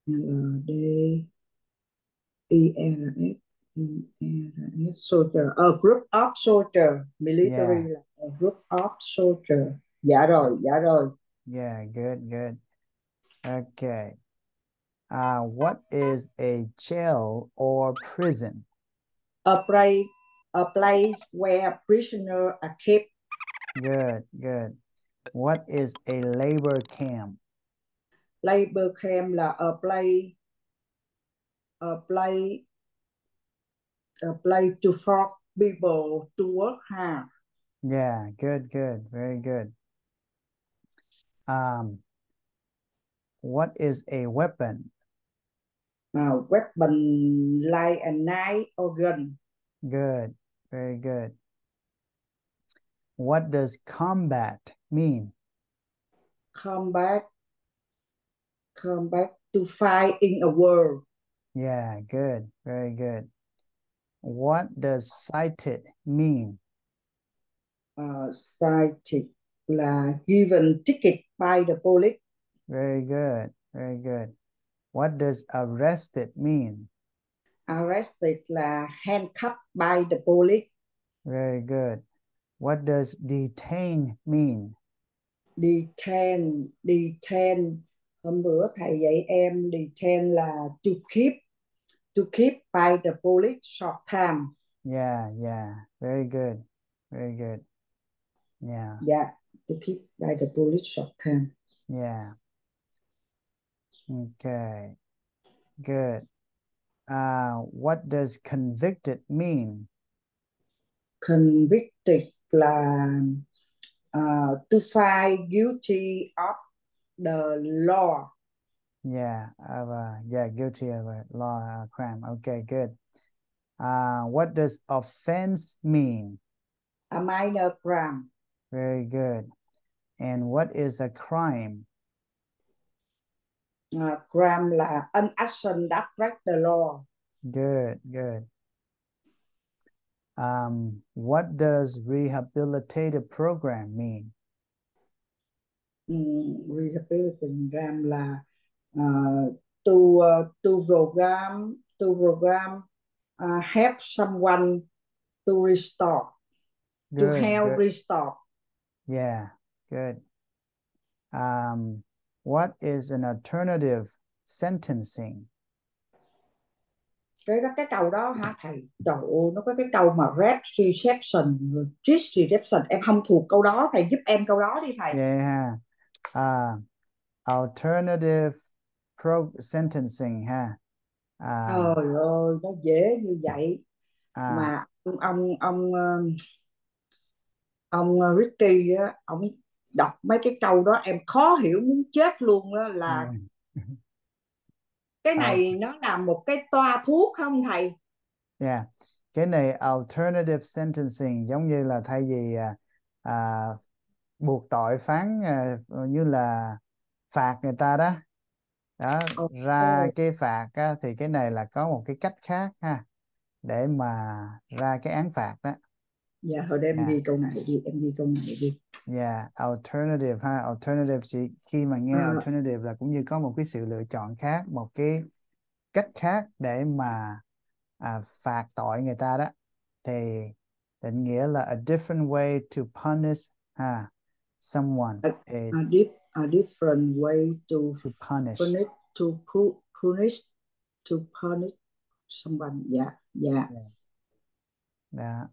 L D soldier a group of soldier military Yeah. a group of soldier dạ rồi dạ rồi Yeah, good, good. Okay. Uh, what is a jail or prison? a place a place where prisoners are kept Good, good. What is a labor camp? labor camp là a place a place a place to force people to work hard Yeah, good, good, very good. Um, what is a weapon? Uh, weapon like a knife or gun Good, very good. What does combat mean? combat combat to fight in a war Yeah, good, very good. What does cited mean? uh, cited là given ticket by the police Very good, very good. What does arrested mean? arrested là handcuffed by the police Very good. What does detain mean? detain detain hôm bữa thầy dạy em detain là to keep to keep by the police short time Yeah, yeah, very good, very good. Yeah, dạ to keep by the police short time yeah. Okay, good. Uh, what does convicted mean? convicted là uh, to find guilty of the law Yeah, of a, yeah, guilty of a law uh, crime. Okay, good. Uh, what does offense mean? a minor crime Very good. And what is a crime? Uh, crime là an action that break the law Good, good. Um, what does rehabilitative program mean? um, rehabilitation program là uh, to uh, to program to program uh, help someone to restore to Good, help good. restore Yeah, good. Um, what is an alternative sentencing? cái đó cái câu đó hả thầy trời ơi nó có cái câu mà red reception twist reception em không thuộc câu đó thầy giúp em câu đó đi thầy Yeah. Uh, alternative pro sentencing ha. Uh, trời ơi nó dễ như vậy uh, mà ông ông ông um, ông uh, Ricky á ông đọc mấy cái câu đó em khó hiểu muốn chết luôn đó là yeah. cái này nó là một cái toa thuốc không thầy Yeah. Cái này alternative sentencing giống như là thay vì à, à, buộc tội phán à, như là phạt người ta đó đó Ồ. ra cái phạt á, thì cái này là có một cái cách khác ha để mà ra cái án phạt đó dạ hồi đem Dạ. ghi câu này đi em ghi câu này đi. Yeah alternative ha alternative chỉ khi mà nghe À. alternative là cũng như có một cái sự lựa chọn khác một cái cách khác để mà à, phạt tội người ta đó thì định nghĩa là a different way to punish ha someone A- a, a, dif, a different way to to punish. punish to pu- punish to punish someone. Dạ dạ. Đó yeah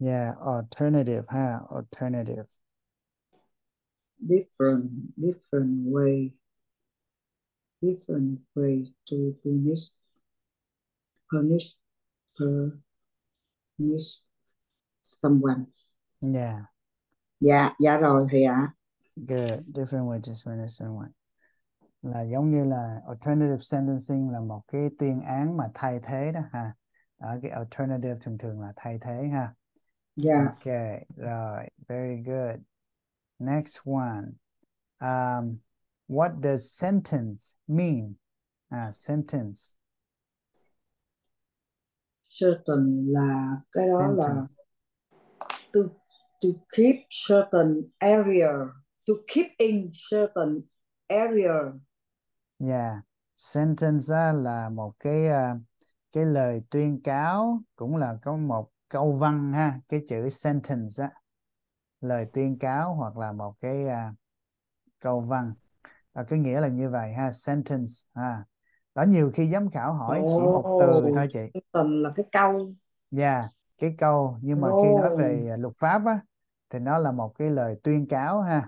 alternative ha alternative. Different different way. Different way to punish punish punish someone. Yeah. Dạ dạ rồi thầy ạ. Good. Different way to punish someone. Là giống như là alternative sentencing là một cái tuyên án mà thay thế đó ha. Ở cái alternative thường thường là thay thế ha dạ Okay, rồi, very good. Next one. Um, what does sentence mean? À, sentence. certain là cái đó là Sentence. to to keep certain area to keep in certain area Yeah, sentence là một cái à, cái lời tuyên cáo cũng là có một câu văn ha, cái chữ sentence á, lời tuyên cáo hoặc là một cái à, câu văn. À, cái nghĩa là như vậy ha, sentence ha. Có nhiều khi giám khảo hỏi chỉ một từ thôi chị. sentence là cái câu Yeah, cái câu nhưng mà khi nói về à, luật pháp á thì nó là một cái lời tuyên cáo ha.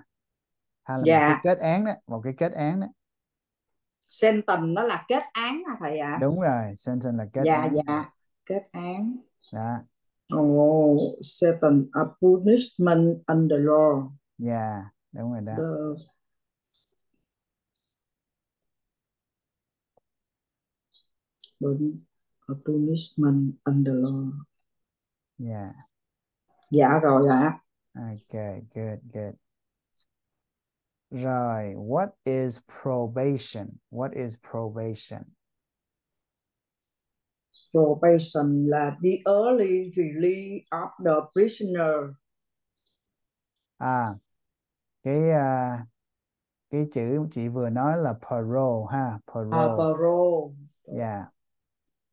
Hay là một Dạ. cái kết án đó, một cái kết án đó. sentence nó là kết án hả thầy ạ Đúng rồi, sentence là kết dạ án. dạ kết án Đó. Ồ, sentence a punishment under law Yeah, đúng rồi đó. the pun- a punishment under law Yeah. dạ rồi ạ Okay, good, good. Rồi, what is probation? What is probation? Probation là the early release of the prisoner À, cái à, cái chữ chị vừa nói là parole ha, à, parole. parole Yeah.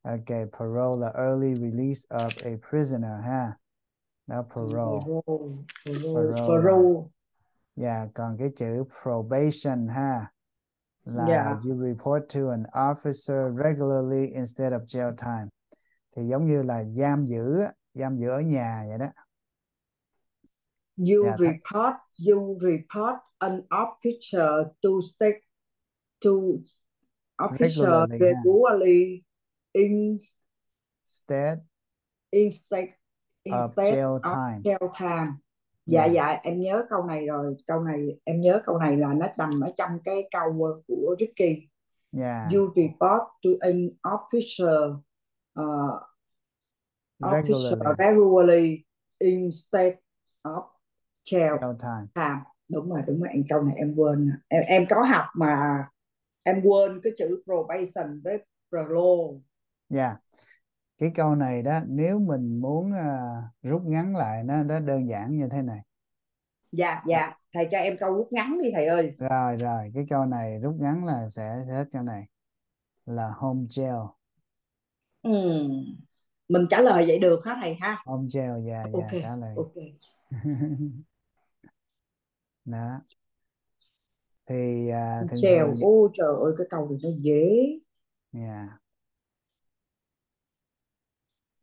Okay, parole là early release of a prisoner ha. Đó parole. parole parole Parole. parole Yeah, còn cái chữ probation ha là Dạ. you report to an officer regularly instead of jail time. Thì giống như là giam giữ, giam giữ ở nhà vậy đó. You Dạ, thầy- report you report an officer to state to officer Regularly, regularly in Instead in state of instead jail of time. jail time. Dạ Yeah. dạ em nhớ câu này rồi, câu này em nhớ câu này là nó nằm ở trong cái câu của Ricky. Yeah. You report to an officer uh, officer Regularly instead of jail time. time đúng rồi đúng rồi em câu này em quên em em có học mà em quên cái chữ probation với parole Yeah. Cái câu này đó nếu mình muốn à, rút ngắn lại nó nó đơn giản như thế này. dạ dạ. Thầy cho em câu rút ngắn đi thầy ơi. Rồi rồi, cái câu này rút ngắn là sẽ sẽ hết câu này. Là home jail. Ừm, mình trả lời vậy được hả thầy ha? Home jail, dạ dạ. Ok trả lời. ok. Đó. Thì à, thường trèo thường ô trời ơi cái câu này nó dễ. Yeah.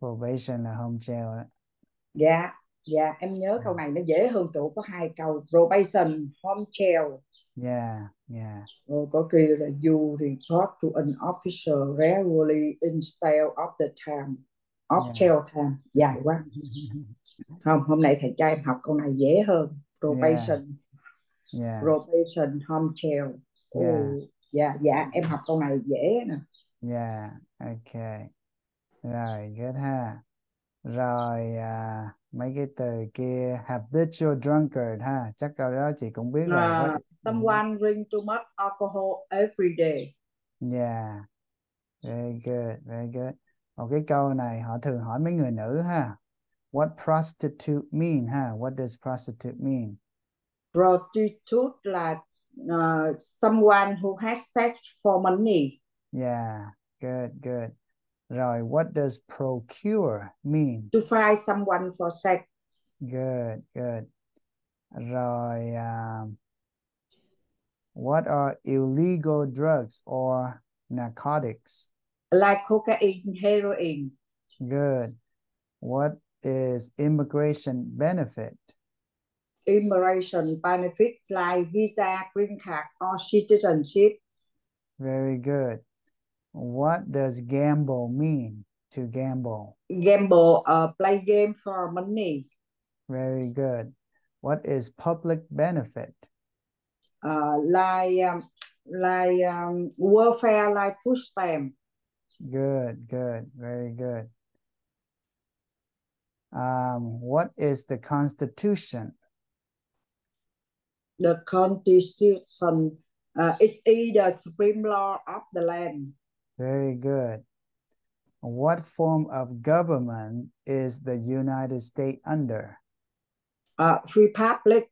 Probation là home jail đó. dạ dạ em nhớ câu này nó dễ hơn chỗ có hai câu probation home jail. Yeah yeah rồi có kia là you report to an officer regularly instead of the time of Yeah. jail time. Dài quá. Không hôm nay thầy cho em học câu này dễ hơn. Probation. Yeah probation home jail. Yeah. dạ dạ em học câu này dễ nè. Yeah ok rồi good ha rồi à, mấy cái từ kia habitual drunkard ha chắc câu đó chị cũng biết rồi À, someone drink too much alcohol every day Yeah, very good, very good. Một cái câu này họ thường hỏi mấy người nữ ha. What prostitute mean ha? What does prostitute mean? prostitute là uh, someone who has sex for money Yeah, good, good. Rồi, what does procure mean? to find someone for sex Good, good. Rồi, um, what are illegal drugs or narcotics? like cocaine heroin Good. What is immigration benefit? immigration benefit like visa green card or citizenship Very good. What does gamble mean to gamble? gamble uh, play game for money Very good. What is public benefit? uh, like um, like um, welfare like food stamp Good, good, very good. Um, what is the Constitution? the constitution uh, is either supreme law of the land Very good. What form of government is the United States under? uh, republic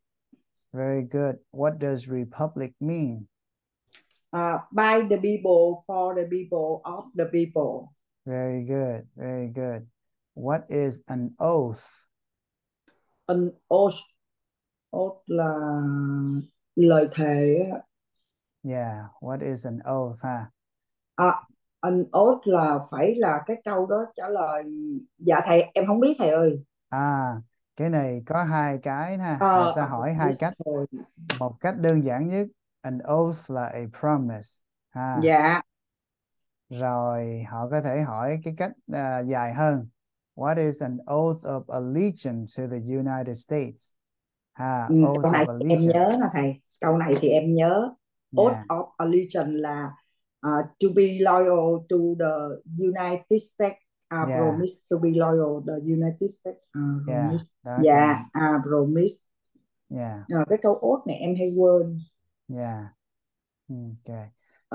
Very good. What does republic mean? uh, by the people for the people of the people Very good. Very good. What is an oath? an oath oath là lời thề. Yeah. What is an oath? Ha. à, an oath là phải là cái câu đó trả lời dạ thầy em không biết thầy ơi À, cái này có hai cái ha. Ờ, Thầy sẽ hỏi hai cách. rồi. Một cách đơn giản nhất, an oath là a promise. Ha. dạ Rồi họ có thể hỏi cái cách à, dài hơn. What is an oath of allegiance to the United States? Ha, ừ, oath câu này of em nhớ allegiance. nè thầy câu này thì em nhớ oath Yeah. of allegiance là uh, to be loyal to the United States uh, Yeah. promise to be loyal the United States uh, Yeah. promise còn- à, promise yeah, Ờ, cái câu oath này em hay quên yeah. Ok.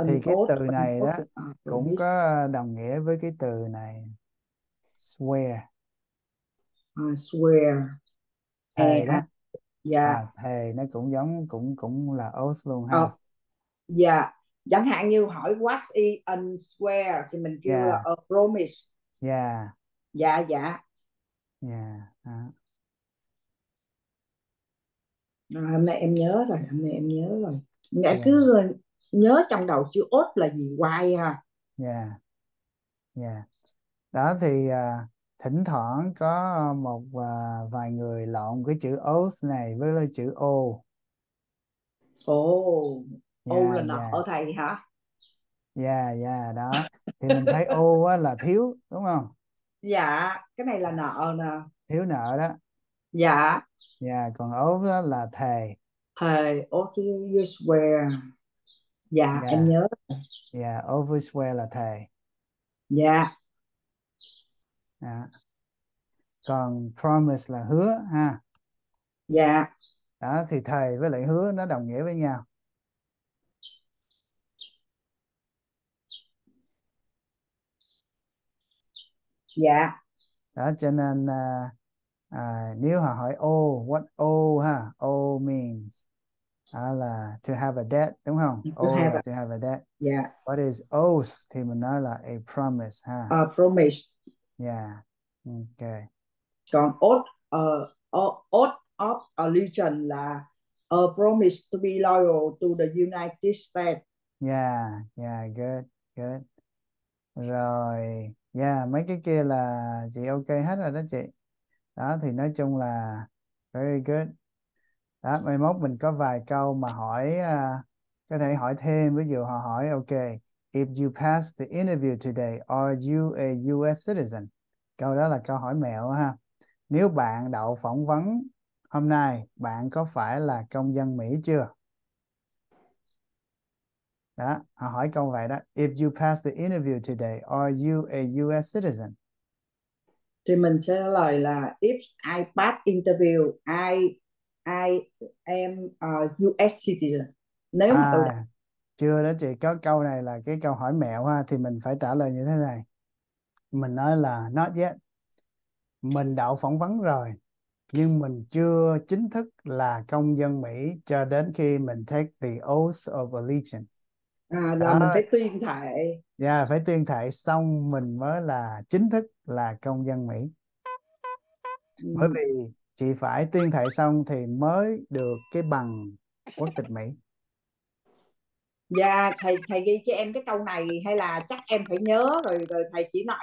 An Thì cái oath, từ này đó à, cũng có đồng nghĩa với cái từ này swear, À, swear thề à, đó. à, dạ À, thề nó cũng giống cũng cũng là oath luôn ha. Ờ, dạ chẳng hạn như hỏi what is an swear thì mình kêu là Yeah. a promise Yeah, dạ dạ yeah. đó. à, hôm nay em nhớ rồi hôm nay em nhớ rồi em Yeah. cứ nhớ trong đầu chữ oath là gì hoài ha Yeah. Yeah. Đó thì à, thỉnh thoảng có một à, vài người lộn cái chữ oath này với lại chữ o. ồ ô Yeah, là nợ yeah. thầy hả Yeah, yeah, đó. Thì mình thấy á là thiếu, đúng không? dạ cái này là nợ nè Thiếu nợ đó. dạ Yeah, còn oath á là thề. thầy oath you swear dạ Yeah. em nhớ oath with swear là thề. dạ Đó. Còn promise là hứa ha. dạ Đó thì thề với lại hứa nó đồng nghĩa với nhau. Dạ Đó cho nên à, à, nếu họ hỏi O, what O ha? O means đó là to have a debt đúng không? To O have là a- to have a debt. dạ What is oath thì mình nói là a promise ha. a promise Yeah. Ok. còn oath uh, oath of allegiance là a promise to be loyal to the United States Yeah, yeah, good, good. Rồi, yeah, mấy cái kia là chị ok hết rồi đó chị. Đó thì nói chung là very good. Đó, mai mốt mình có vài câu mà hỏi uh, có thể hỏi thêm ví dụ họ hỏi ok, if you pass the interview today, are you a US citizen? Câu đó là câu hỏi mẹo ha. Nếu bạn đậu phỏng vấn hôm nay, bạn có phải là công dân Mỹ chưa? Đó, họ hỏi câu vậy đó. If you pass the interview today, are you a US citizen? thì mình sẽ trả lời là if I pass interview I I am a US citizen nếu mà tôi À, chưa đó chị, có câu này là cái câu hỏi mẹo ha, thì mình phải trả lời như thế này. Mình nói là not yet. Mình đậu phỏng vấn rồi, nhưng mình chưa chính thức là công dân Mỹ cho đến khi mình take the oath of allegiance. À, là mình Đó. phải tuyên thệ Dạ, phải tuyên thệ xong mình mới là chính thức là công dân Mỹ. Bởi Ừ. vì chị phải tuyên thệ xong thì mới được cái bằng quốc tịch Mỹ. Dạ thầy thầy ghi cho em cái câu này hay là chắc em phải nhớ rồi rồi thầy chỉ nói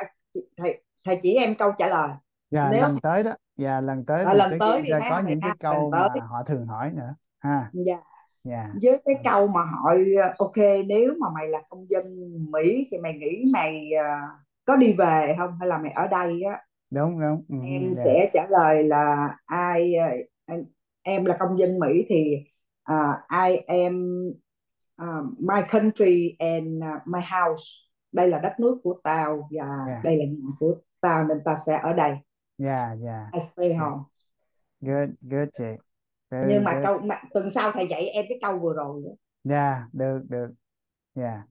thầy thầy chỉ em câu trả lời Dạ, Nếu- lần tới đó, dạ lần tới À, mình lần sẽ tới thì ra có những cái câu mà họ thường hỏi nữa ha. dạ Dạ. với cái câu mà hỏi ok nếu mà mày là công dân Mỹ thì mày nghĩ mày à, có đi về không hay là mày ở đây á Đúng đúng. Ừ, em dạ. sẽ trả lời là ai anh- em là công dân Mỹ thì à, I am à, my country and à, my house đây là đất nước của tao và Yeah. đây là nhà của tao nên ta sẽ ở đây Dạ dạ. I stay Yeah. home Good, good chị. Very nhưng mà good. câu mà, tuần sau thầy dạy em cái câu vừa rồi nữa. Dạ, được được. Dạ.